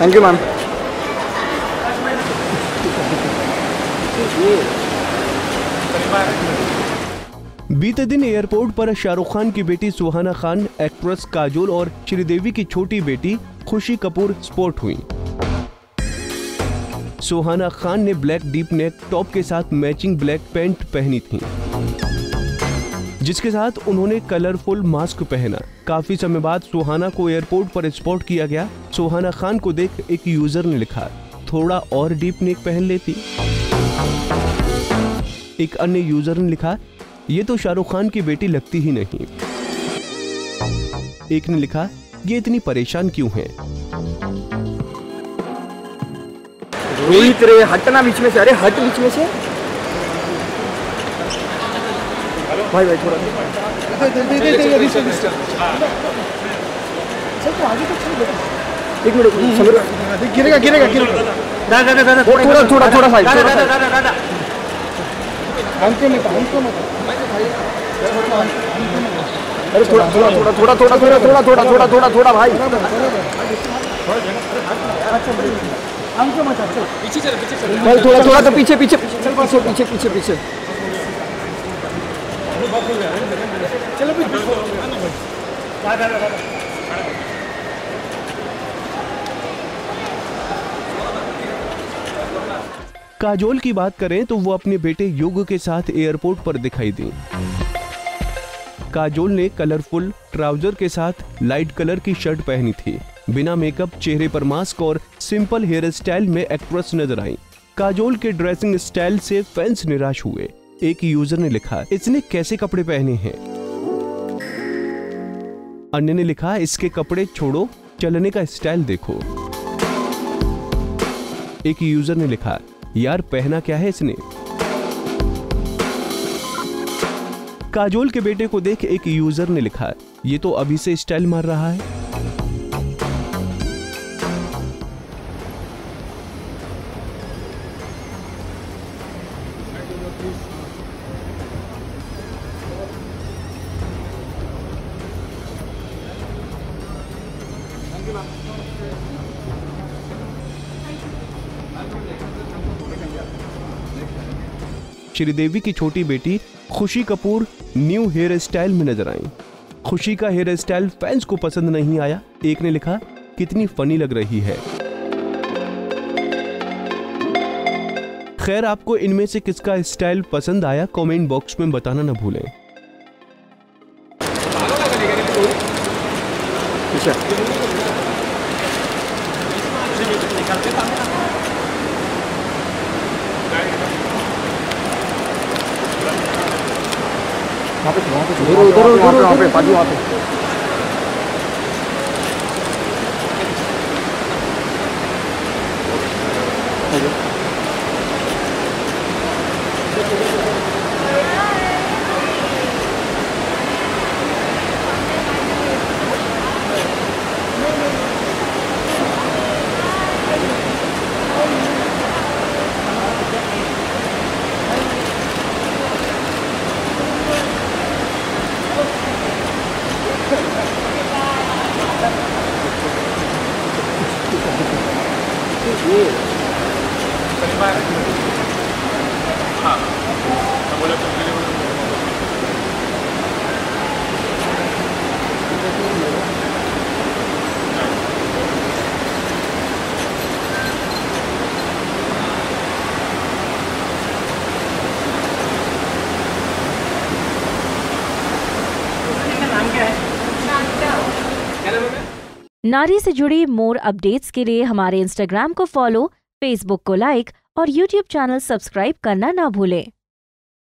Thank you ma'am बीते दिन airport पर शाहरुख खान की बेटी सुहाना खान, एक्ट्रेस काजोल और श्रीदेवी की छोटी बेटी खुशी कपूर स्पोर्ट हुई। सुहाना खान ने ब्लैक डीप नेक टॉप के साथ मैचिंग ब्लैक पैंट पहनी थी। जिसके साथ उन्होंने कलरफुल मास्क पहना। काफ़ी समय बाद सुहाना को एयरपोर्ट पर स्पॉट किया गया। सुहाना खान को देख एक यूज़र ने लिखा, थोड़ा और डीप नेक पहन लेती। एक अन्य यूज़र ने लिखा, ये तो शाहरुख खान की बेटी लगती ही नहीं। एक ने लिखा, ये इतनी परेशान क्यों है? रोहित रे हटना बीच में से। अरे हट बीच में से। भाई भाई थोड़ा एक मिनट गिरेगा गिरेगा गिरेगा थोड़ा थोड़ा थोड़ा साइड थोड़ा साइड हमको मत हमको मत अरे थोड़ा थोड़ा थोड़ा थोड़ा थोड़ा थोड़ा थोड़ा थोड़ा थोड़ा थोड़ा थोड़ा भाई हमको मत चल भाई थोड़ा थोड़ा तो पीछे पीछे पीछे पीछे पीछे पीछे चलो भी काजोल की बात करें तो वो अपने बेटे युग के साथ एयरपोर्ट पर दिखाई दी। काजोल ने कलरफुल ट्राउज़र के साथ लाइट कलर की शर्ट पहनी थी। बिना मेकअप चेहरे पर मास्क और सिंपल हेयर स्टाइल में एक्ट्रेस नज़र आई। काजोल के ड्रेसिंग स्टाइल से फैंस निराश हुए। एक यूज़र ने लिखा, इसने कैसे कपड़े पहने हैं? अन्य ने लिखा, इसके कपड़े छोड़ो, चलने का स्टाइल देखो. एक यूज़र ने लिखा, यार, पहना क्या है इसने? काजोल के बेटे को देख एक यूज़र ने लिखा, ये तो अभी से स्टाइल मार रहा है। श्रीदेवी की छोटी बेटी खुशी कपूर न्यू हेयर स्टाइल में नज़र आई। खुशी का हेयर स्टाइल फैंस को पसंद नहीं आया। एक ने लिखा, कितनी फनी लग रही है। खैर, आपको इनमें से किसका स्टाइल पसंद आया, कमेंट बॉक्स में बताना ना भूलें। पीछे वहाँ पे वहाँ पे बाजू वहाँ पे नारी से जुड़ी मोर अपडेट्स के लिए हमारे इंस्टाग्राम को फॉलो फेसबुक को लाइक और YouTube चैनल सब्सक्राइब करना ना भूलें।